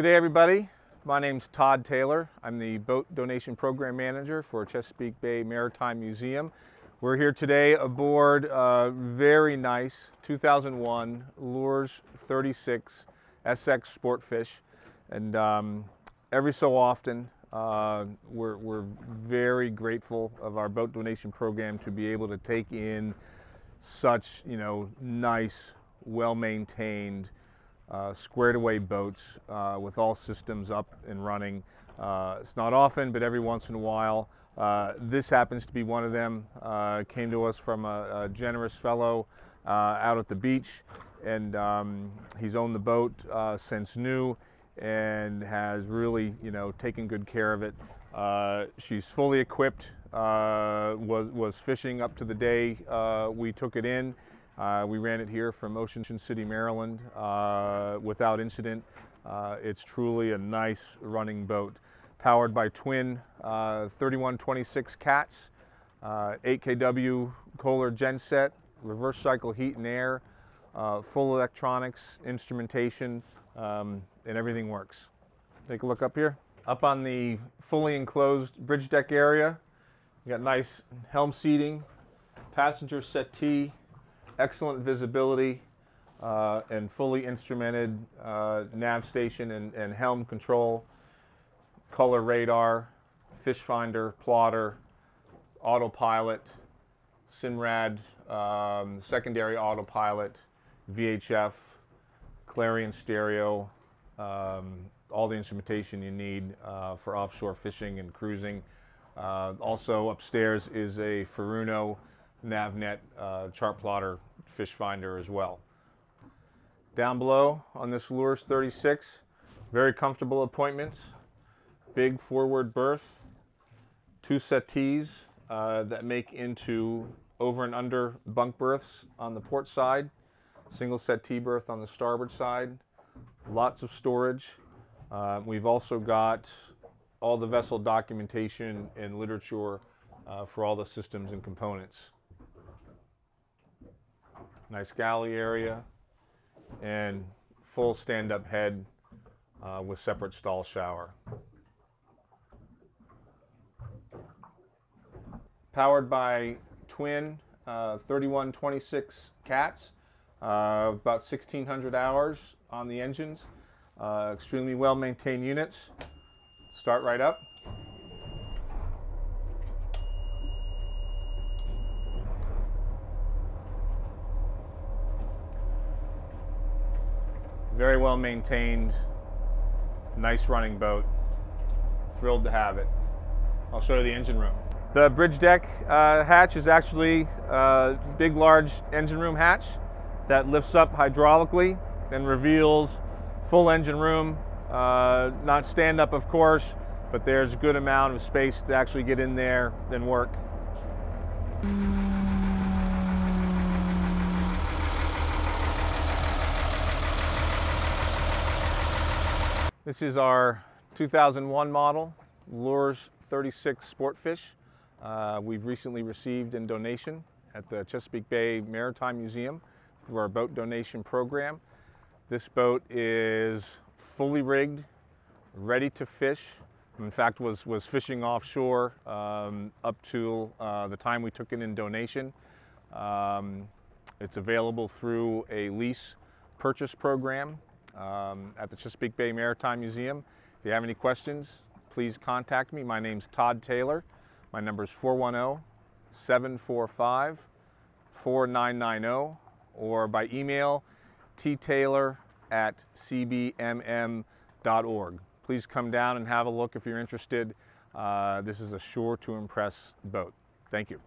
Good day, everybody. My name's Todd Taylor. I'm the Boat Donation Program Manager for Chesapeake Bay Maritime Museum. We're here today aboard a very nice 2001 Luhrs 36 SX Sportfish. And um, every so often, uh, we're, we're very grateful of our boat donation program to be able to take in such, you know, nice, well-maintained, uh, squared away boats uh, with all systems up and running. Uh, it's not often, but every once in a while. Uh, this happens to be one of them. Uh, came to us from a, a generous fellow uh, out at the beach, and um, he's owned the boat since new and has really, you know, taken good care of it. she's fully equipped, was, was fishing up to the day we took it in. Uh, we ran it here from Ocean City, Maryland uh, without incident. Uh, it's truly a nice running boat. Powered by twin uh, 3126 cats, 8 uh, kW Kohler genset, reverse cycle heat and air, uh, full electronics, instrumentation, um, and everything works. Take a look up here. Up on the fully enclosed bridge deck area, you got nice helm seating, passenger settee, excellent visibility uh, and fully instrumented uh, nav station and, and, helm control, color radar, fish finder, plotter, autopilot, Simrad, um, secondary autopilot, VHF, Clarion stereo, um, all the instrumentation you need uh, for offshore fishing and cruising. Uh, also upstairs is a Furuno NavNet uh, chart plotter fish finder as well. Down below on this Luhrs 36, very comfortable appointments, big forward berth, two settees uh, that make into over and under bunk berths on the port side, single settee berth on the starboard side, lots of storage. Uh, we've also got all the vessel documentation and literature uh, for all the systems and components nice galley area, and full stand-up head uh, with separate stall shower. Powered by twin uh, 3126 cats, uh, about 1,600 hours on the engines. Uh, extremely well maintained units. Start right up. Very well maintained, nice running boat. Thrilled to have it. I'll show you the engine room. The bridge deck uh, hatch is actually a big, large engine room hatch that lifts up hydraulically and reveals full engine room. Uh, not stand up, of course, but there's a good amount of space to actually get in there and work. This is our 2001 model, Luhrs 36 Sportfish. Uh, we've recently received in donation at the Chesapeake Bay Maritime Museum through our boat donation program. This boat is fully rigged, ready to fish. In fact, was, was fishing offshore um, up to uh, the time we took it in donation. Um, it's available through a lease purchase program um, at the Chesapeake Bay Maritime Museum. If you have any questions, please contact me. My name's Todd Taylor. My number is 410-745-4990 or by email ttaylor at cbmm.org. Please come down and have a look if you're interested. Uh, this is a sure to impress boat. Thank you.